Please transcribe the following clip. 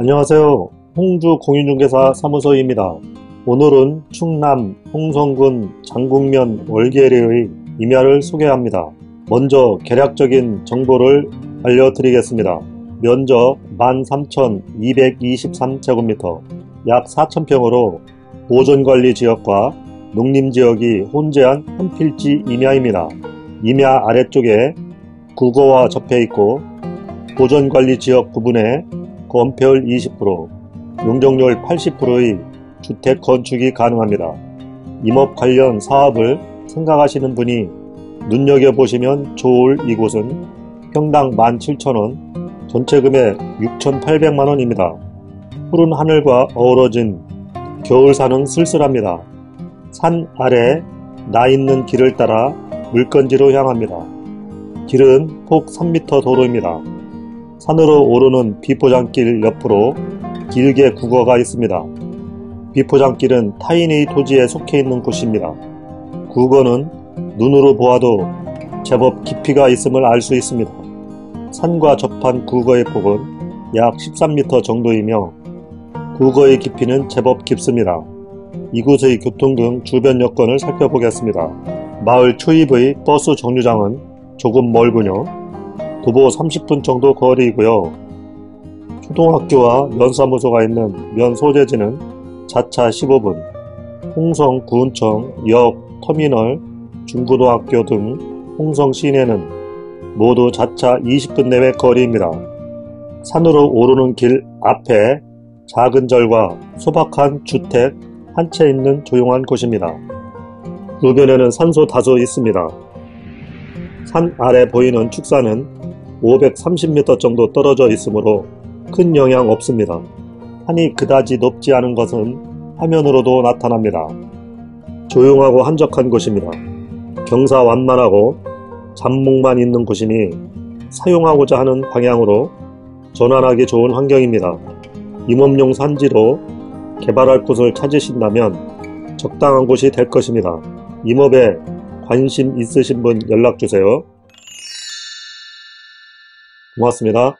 안녕하세요. 홍주 공인중개사 사무소입니다. 오늘은 충남 홍성군 장국면 월계리의 임야를 소개합니다. 먼저 계략적인 정보를 알려드리겠습니다. 면적 13,223제곱미터, 약 4,000평으로 보존관리 지역과 농림지역이 혼재한 한 필지 임야입니다. 임야 아래쪽에 국어와 접해 있고 보존관리 지역 부분에 건폐율 20%, 용적률 80%의 주택 건축이 가능합니다. 임업 관련 사업을 생각하시는 분이 눈여겨보시면 좋을 이곳은 평당 17,000원, 전체 금액 6,800만원입니다. 푸른 하늘과 어우러진 겨울산은 쓸쓸합니다. 산 아래 나 있는 길을 따라 물건지로 향합니다. 길은 폭 3m 도로입니다. 산으로 오르는 비포장길 옆으로 길게 국어가 있습니다. 비포장길은 타인의 토지에 속해 있는 곳입니다. 국어는 눈으로 보아도 제법 깊이가 있음을 알 수 있습니다. 산과 접한 국어의 폭은 약 13m 정도이며 국어의 깊이는 제법 깊습니다. 이곳의 교통 등 주변 여건을 살펴보겠습니다. 마을 초입의 버스 정류장은 조금 멀군요. 도보 30분 정도 거리이고요. 초등학교와 면사무소가 있는 면 소재지는 자차 15분, 홍성 구운청, 역, 터미널, 중고등학교 등 홍성 시내는 모두 자차 20분 내외 거리입니다. 산으로 오르는 길 앞에 작은 절과 소박한 주택 한 채 있는 조용한 곳입니다. 주변에는 산소 다소 있습니다. 산 아래 보이는 축사는 530m 정도 떨어져 있으므로 큰 영향 없습니다. 산이 그다지 높지 않은 것은 화면으로도 나타납니다. 조용하고 한적한 곳입니다. 경사 완만하고 잡목만 있는 곳이니 사용하고자 하는 방향으로 전환하기 좋은 환경입니다. 임업용 산지로 개발할 곳을 찾으신다면 적당한 곳이 될 것입니다. 임업에 관심 있으신 분 연락주세요. 고맙습니다.